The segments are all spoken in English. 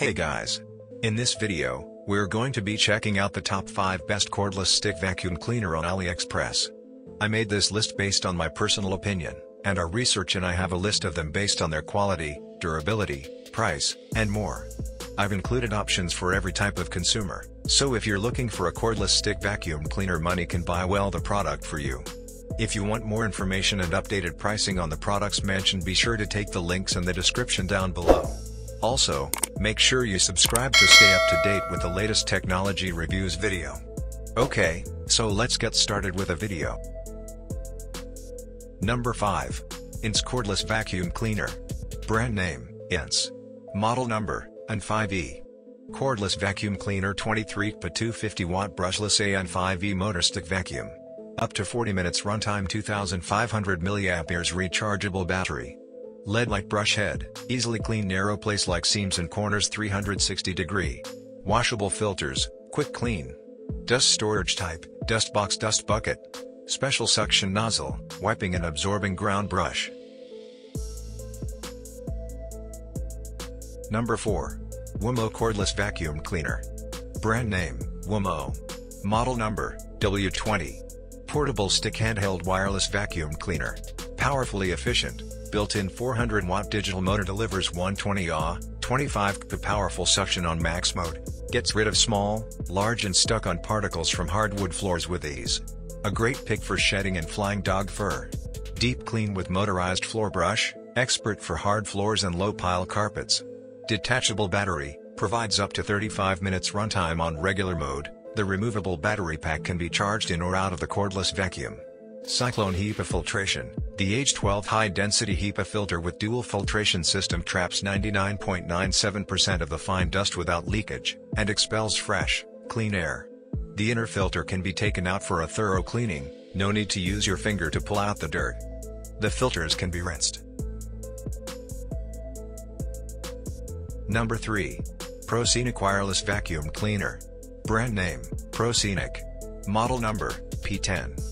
Hey guys! In this video, we're going to be checking out the top 5 best cordless stick vacuum cleaner on AliExpress. I made this list based on my personal opinion, and our research and I have a list of them based on their quality, durability, price, and more. I've included options for every type of consumer, so if you're looking for a cordless stick vacuum cleaner money can buy well the product for you. If you want more information and updated pricing on the products mentioned be sure to take the links in the description down below. Also, make sure you subscribe to stay up to date with the latest technology reviews video. Okay, so let's get started with a video. Number 5. Inse Cordless Vacuum Cleaner. Brand name, Inse. Model number, AN5E. Cordless Vacuum Cleaner 23 PA 250 Watt Brushless AN5E Motor Stick Vacuum. Up to 40 minutes runtime 2500 mAh rechargeable battery. LED light brush head, easily clean narrow place like seams and corners 360 degree. Washable filters, quick clean. Dust storage type, dust box dust bucket. Special suction nozzle, wiping and absorbing ground brush. Number 4. Womow Cordless Vacuum Cleaner. Brand name, Womow. Model number, W20. Portable stick handheld wireless vacuum cleaner. Powerfully efficient, built-in 400 watt digital motor delivers 120 Ah, 25 kP powerful suction on max mode, gets rid of small, large and stuck on particles from hardwood floors with ease. A great pick for shedding and flying dog fur. Deep clean with motorized floor brush, expert for hard floors and low pile carpets. Detachable battery, provides up to 35 minutes runtime on regular mode, the removable battery pack can be charged in or out of the cordless vacuum. Cyclone HEPA filtration, the H12 high-density HEPA filter with dual filtration system traps 99.97% of the fine dust without leakage, and expels fresh, clean air. The inner filter can be taken out for a thorough cleaning, no need to use your finger to pull out the dirt. The filters can be rinsed. Number 3. ProScenic Wireless Vacuum Cleaner. Brand name, ProScenic. Model number, P10.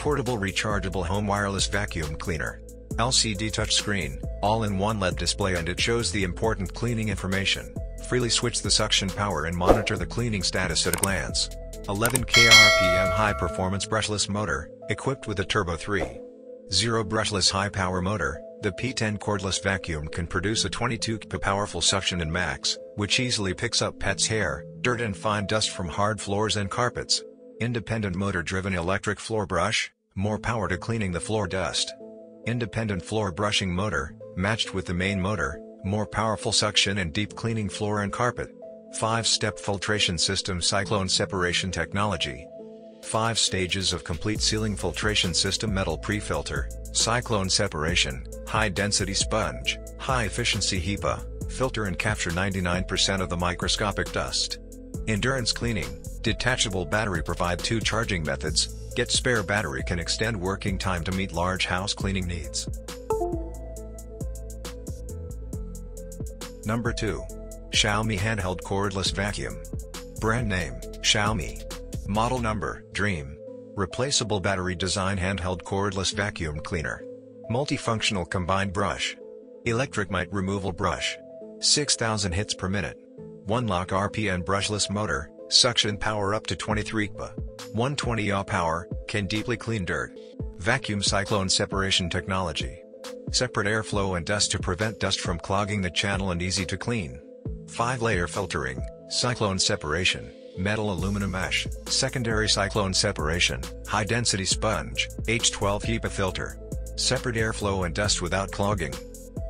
Portable rechargeable home wireless vacuum cleaner. LCD touchscreen, all-in-one LED display and it shows the important cleaning information. Freely switch the suction power and monitor the cleaning status at a glance. 11 kRPM high-performance brushless motor, equipped with a Turbo 3. 0 brushless high-power motor, the P10 cordless vacuum can produce a 22 kP powerful suction and max, which easily picks up pets' hair, dirt and fine dust from hard floors and carpets. Independent motor-driven electric floor brush, more power to cleaning the floor dust. Independent floor brushing motor, matched with the main motor, more powerful suction and deep cleaning floor and carpet. 5-step filtration system cyclone separation technology. 5 stages of complete sealing filtration system metal pre-filter, cyclone separation, high-density sponge, high-efficiency HEPA, filter and capture 99% of the microscopic dust. Endurance cleaning, detachable battery provide two charging methods, get spare battery can extend working time to meet large house cleaning needs. Number 2. Xiaomi Handheld Cordless Vacuum. Brand name, Xiaomi. Model number, Dreame. Replaceable battery design handheld cordless vacuum cleaner. Multifunctional combined brush. Electric mite removal brush. 6000 hits per minute. 1 lock RPM brushless motor, suction power up to 23 kPa. 120 Ah power, can deeply clean dirt. Vacuum cyclone separation technology. Separate airflow and dust to prevent dust from clogging the channel and easy to clean. 5-layer filtering, cyclone separation, metal aluminum mesh, secondary cyclone separation, high-density sponge, H12 HEPA filter. Separate airflow and dust without clogging.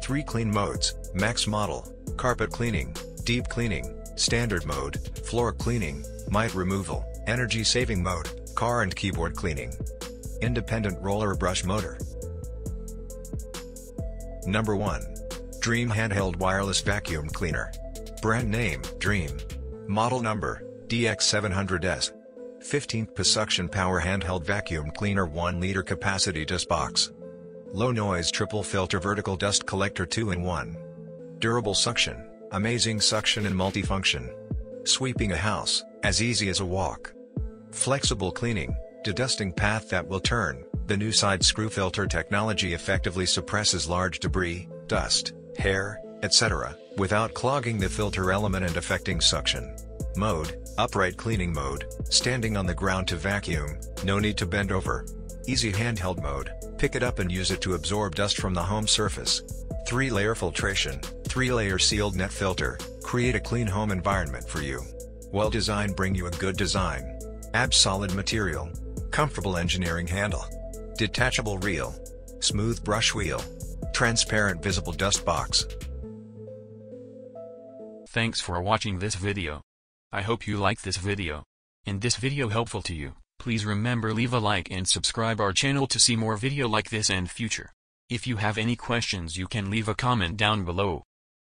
3 clean modes, max model, carpet cleaning, deep cleaning, standard mode, floor cleaning, mite removal, energy saving mode, car and keyboard cleaning. Independent roller brush motor. Number 1. Dreame Handheld Wireless Vacuum Cleaner. Brand name, Dreame. Model number, DX700S. 15th PA suction power handheld vacuum cleaner 1 liter capacity dust box. Low noise triple filter vertical dust collector 2 in 1. Durable suction. Amazing suction and multifunction. Sweeping a house, as easy as a walk. Flexible cleaning, dedusting path that will turn, the new side screw filter technology effectively suppresses large debris, dust, hair, etc., without clogging the filter element and affecting suction. Mode, upright cleaning mode, standing on the ground to vacuum, no need to bend over. Easy handheld mode, pick it up and use it to absorb dust from the home surface. 3-layer filtration, 3-layer sealed net filter, create a clean home environment for you. Well designed bring you a good design. Ab solid material. Comfortable engineering handle. Detachable reel. Smooth brush wheel. Transparent visible dust box. Thanks for watching this video. I hope you like this video. And this video helpful to you, please remember leave a like and subscribe our channel to see more video like this and future. If you have any questions you can leave a comment down below.